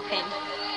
cocaine.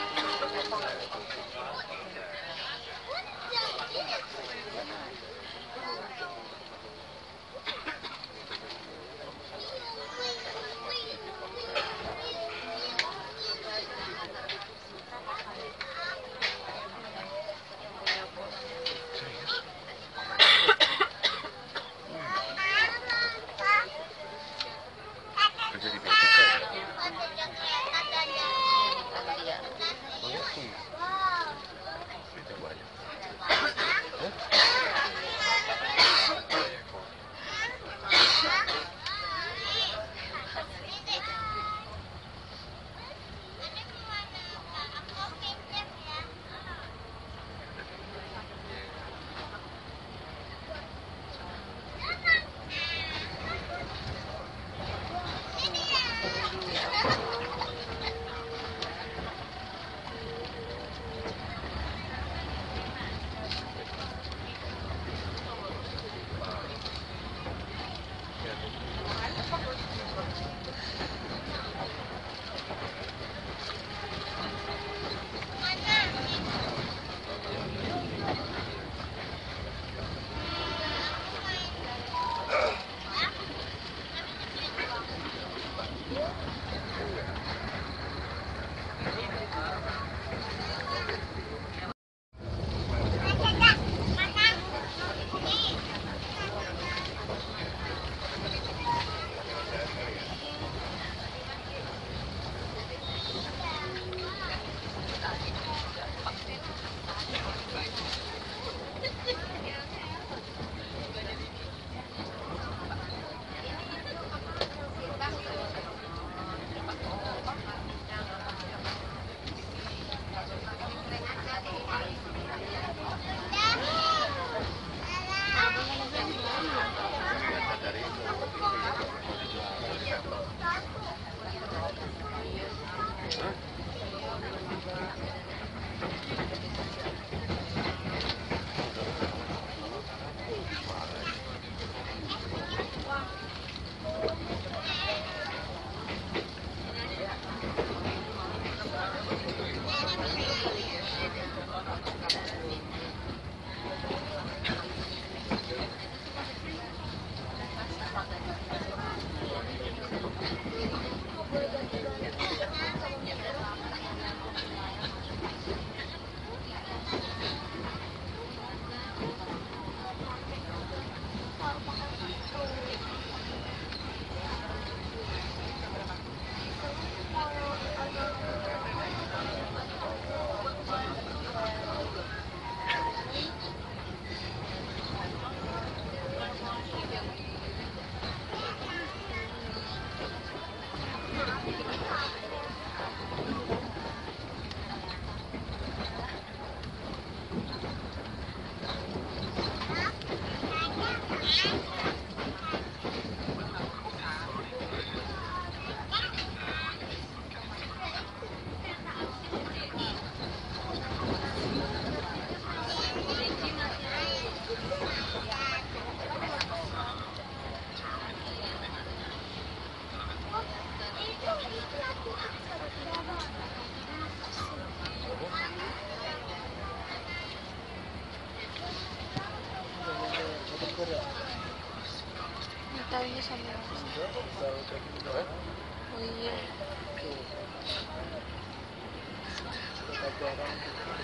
bu adam.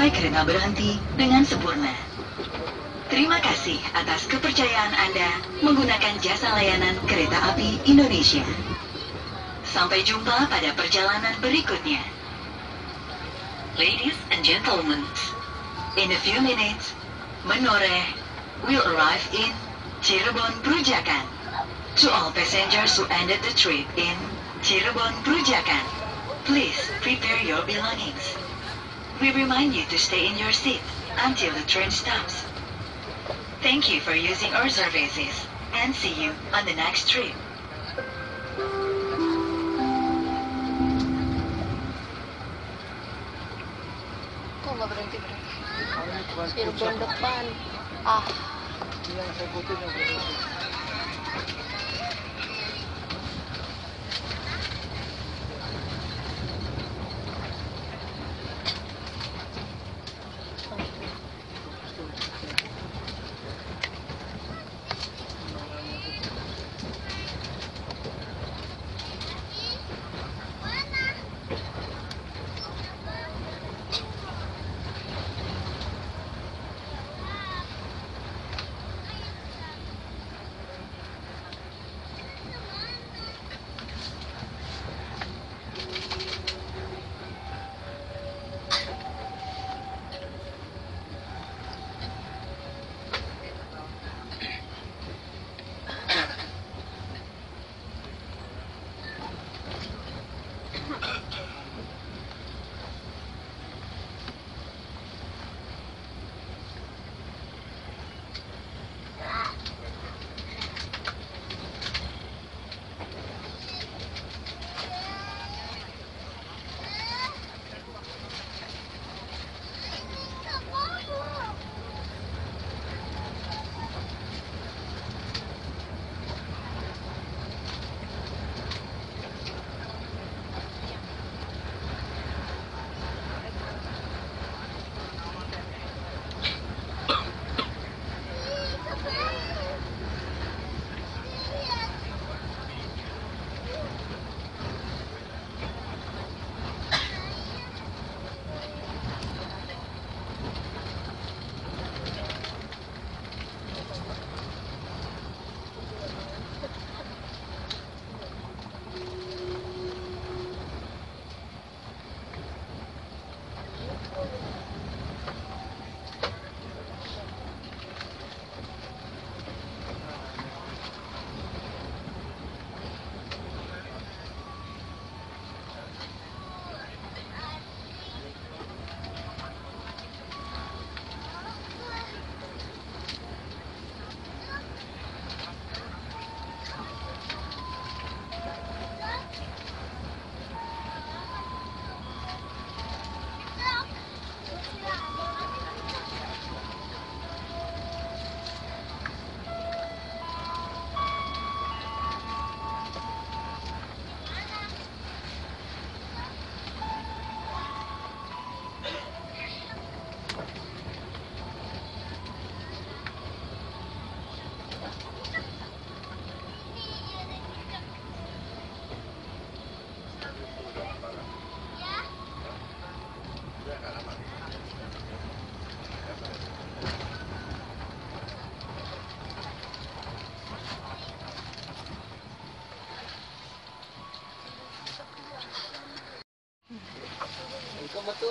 Sampai kereta berhenti dengan sempurna. Terima kasih atas kepercayaan Anda menggunakan jasa layanan kereta api Indonesia. Sampai jumpa pada perjalanan berikutnya. Ladies and gentlemen, in a few minutes, Menoreh will arrive in Cirebon Perujakan. To all passengers who ended the trip in Cirebon Perujakan, please prepare your belongings. We remind you to stay in your seat until the train stops. Thank you for using our services and see you on the next trip. kok nggak berhenti berhenti Kalau ini bukan Cirebon depan ah yang saya ikutin yang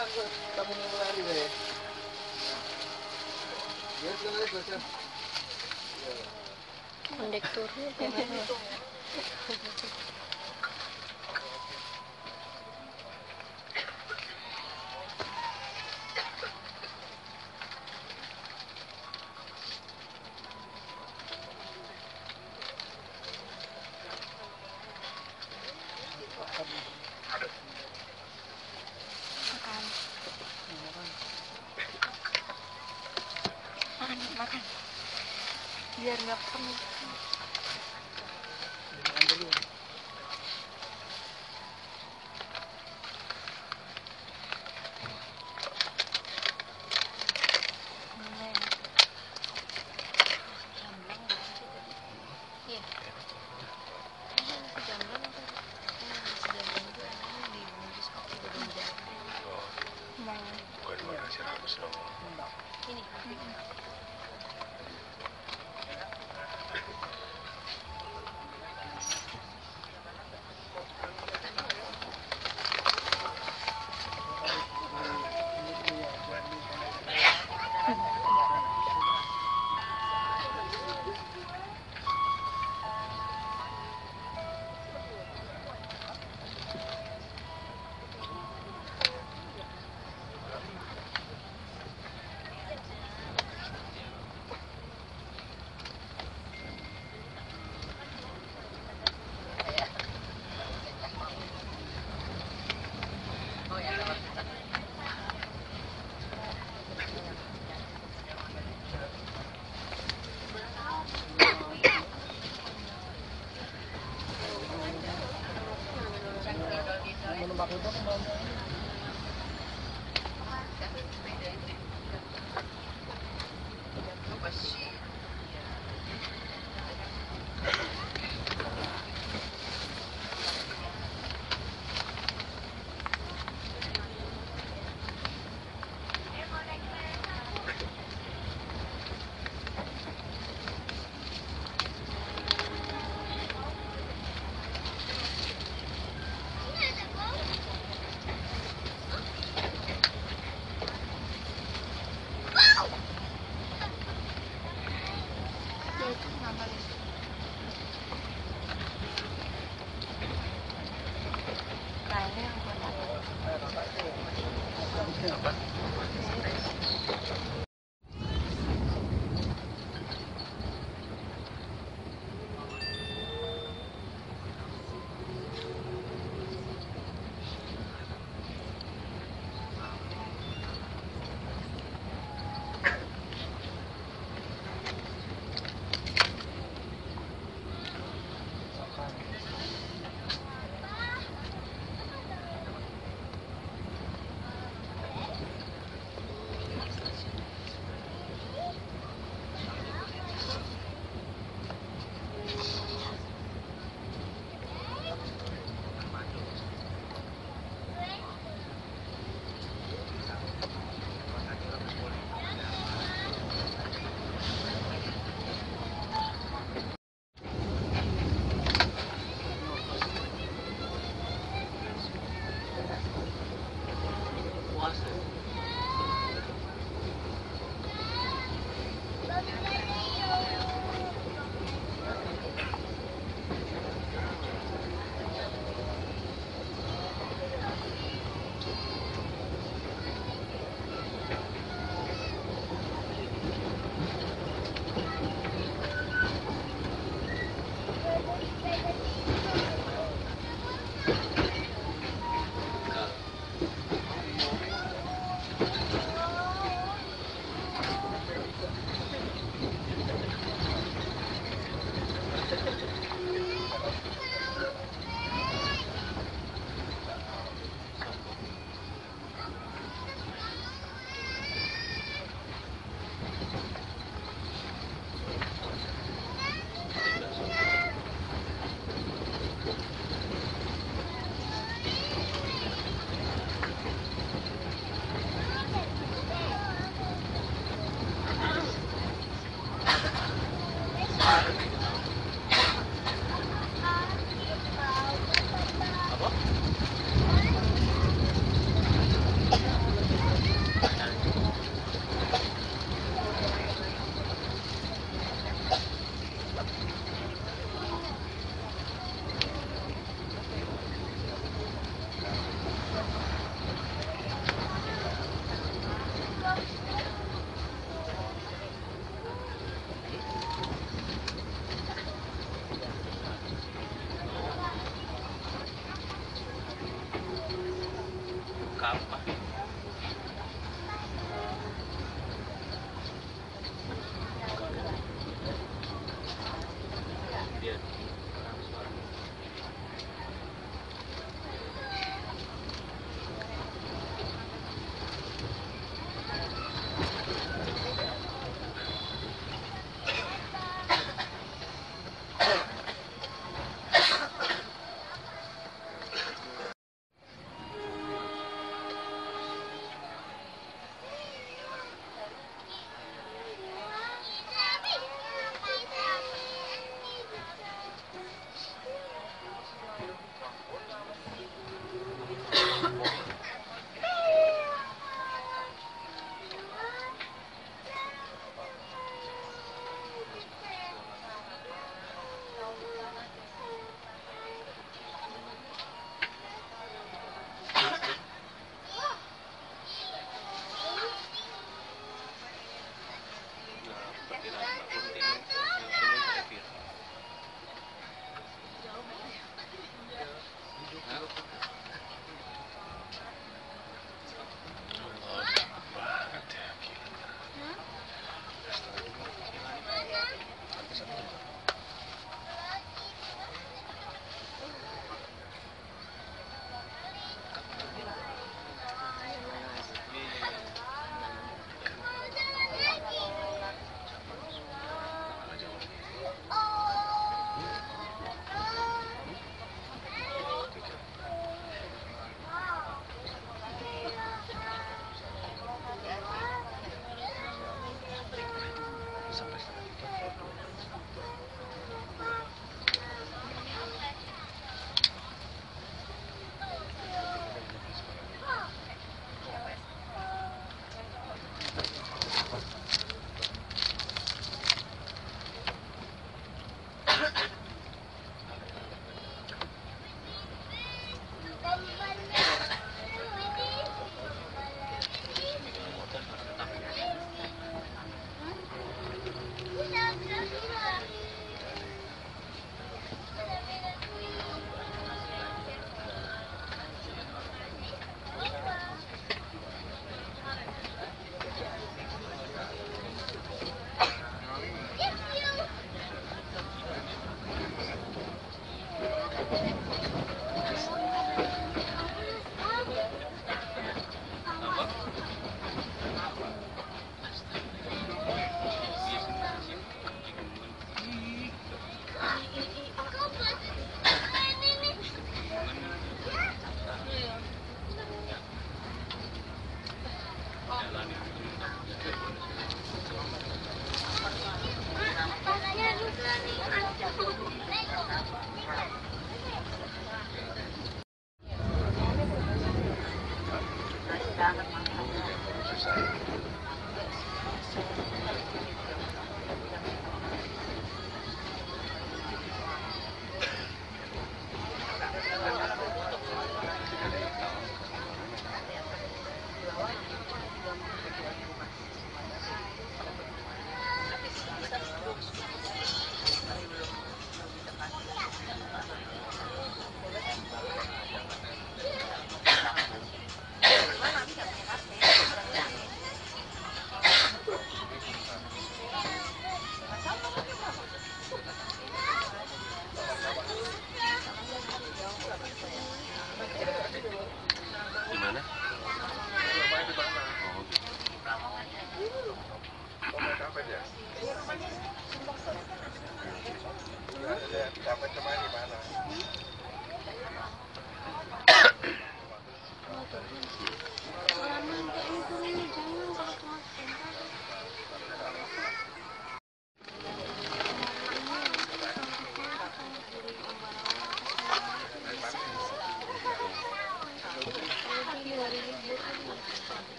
deh. Ya, sudah. kondekturnya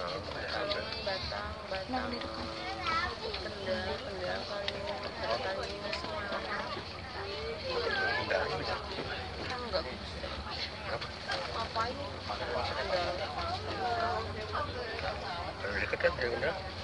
Kalimantan, Batang, Batam, Kendal, Kendal, Kalimantan, Kalimantan, Semarang. Enggak. Apa ini? Kendal. Dari.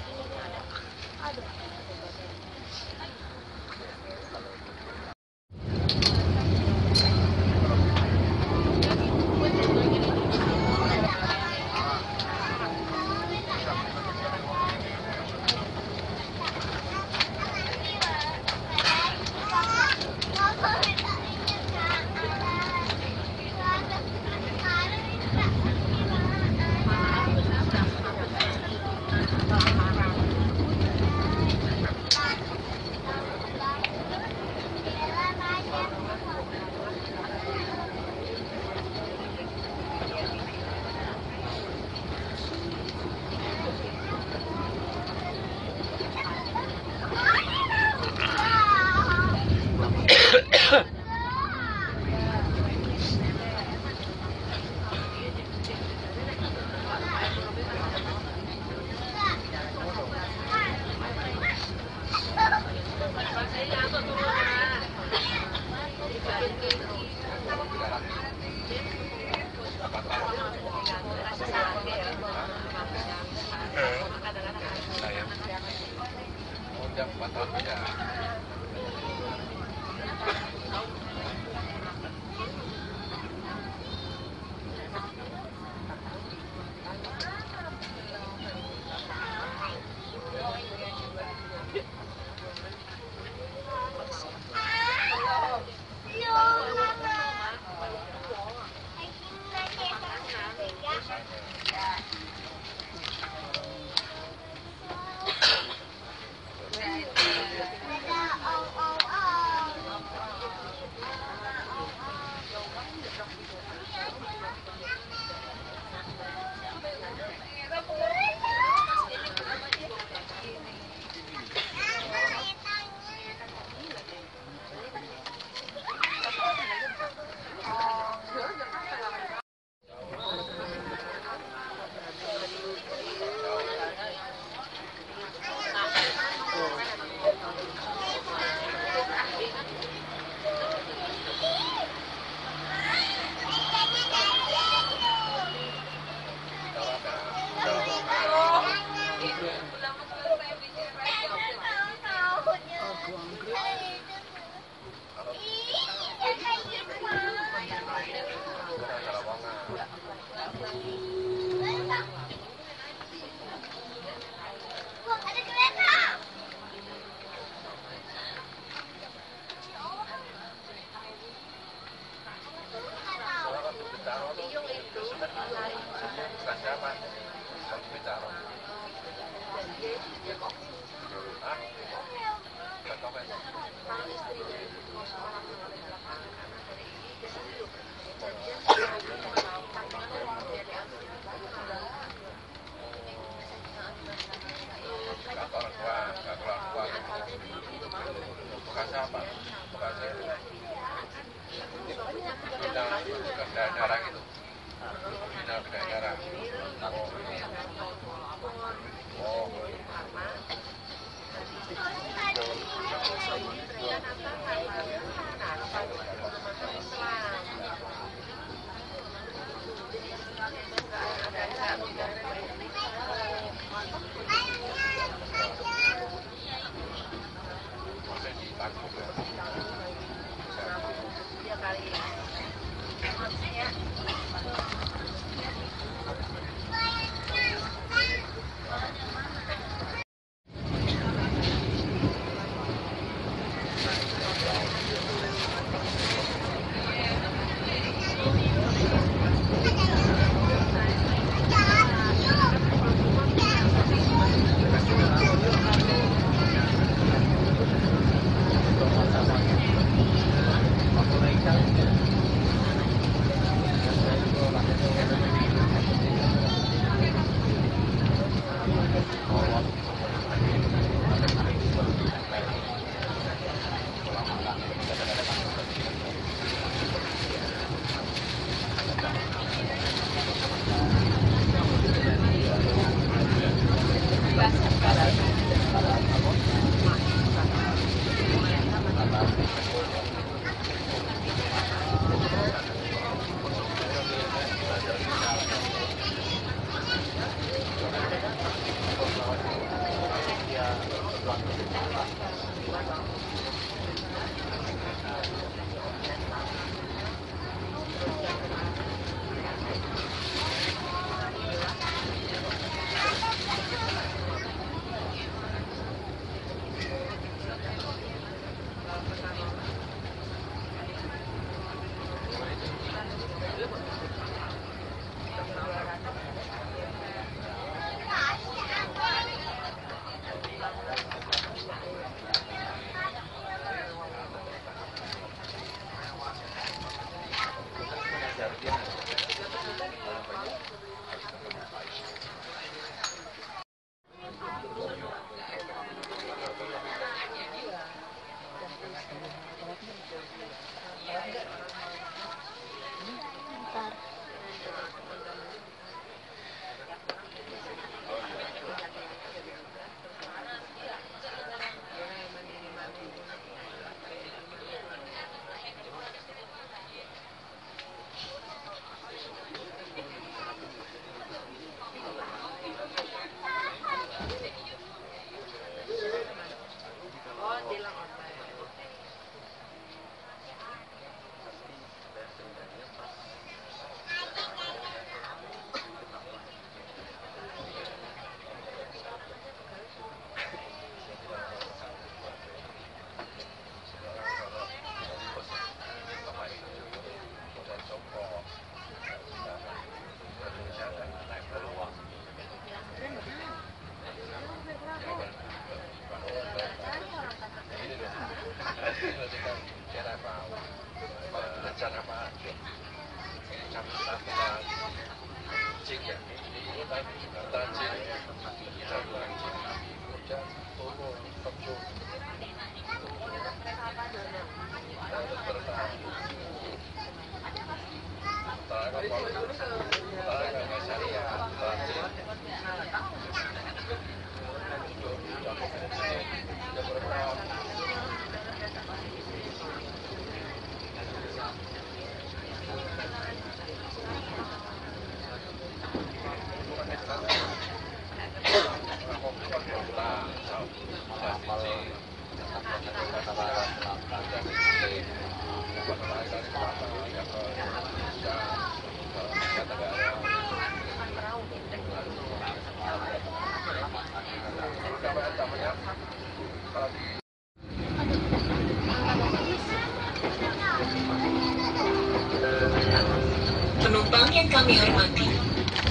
Yang kami hormati,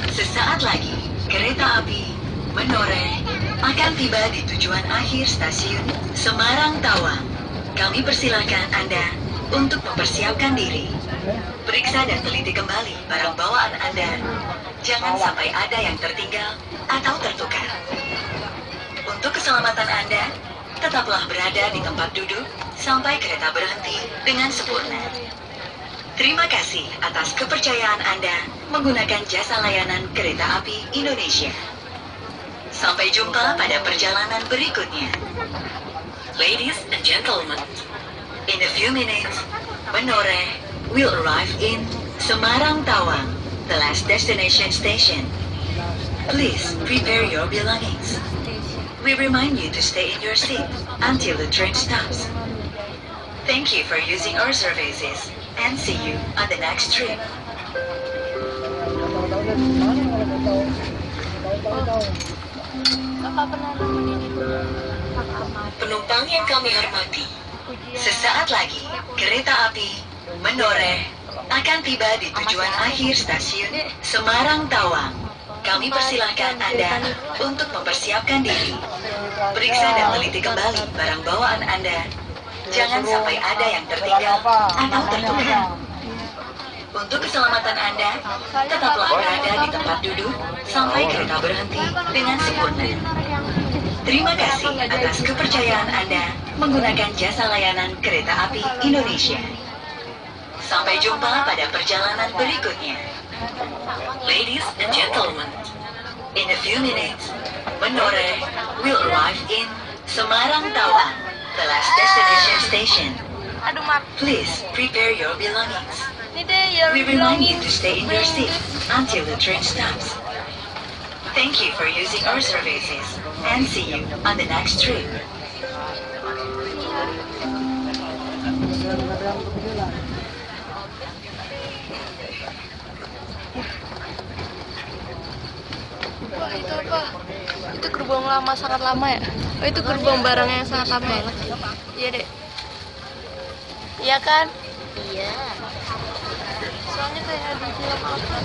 sesaat lagi kereta api Menoreh akan tiba di tujuan akhir stasiun Semarang Tawang. Kami persilahkan Anda untuk mempersiapkan diri. Periksa dan teliti kembali barang bawaan Anda. Jangan sampai ada yang tertinggal atau tertukar. Untuk keselamatan Anda, tetaplah berada di tempat duduk sampai kereta berhenti dengan sempurna. Terima kasih atas kepercayaan Anda menggunakan jasa layanan kereta api Indonesia. Sampai jumpa pada perjalanan berikutnya. Ladies and gentlemen, in a few minutes, Menoreh will arrive in Semarang Tawang, the last destination station. Please prepare your belongings. We remind you to stay in your seat until the train stops. Thank you for using our services and see you on the next trip. Penumpang yang kami hormati, sesaat lagi kereta api Menoreh akan tiba di tujuan akhir stasiun Semarang Tawang. Kami persilahkan Anda untuk mempersiapkan diri. Periksa dan teliti kembali barang bawaan Anda. Jangan sampai ada yang tertinggal atau tertukar. Untuk keselamatan Anda, tetaplah berada di tempat duduk sampai kereta berhenti dengan sempurna. Terima kasih atas kepercayaan Anda menggunakan jasa layanan kereta api Indonesia. Sampai jumpa pada perjalanan berikutnya. Ladies and gentlemen, in a few minutes, Menoreh will arrive in Semarang Tawang, the last destination station. Please prepare your belongings. Ini deh, your We remind you to stay in your seat until the train stops. Thank you for using our services and see you on the next trip. Nagdang kepikiran. Itu gerbong lama sangat lama ya? Oh itu gerbong barang yang sangat lama ya? Iya dek. Iya kan? Iya. Soalnya kayak di film apa?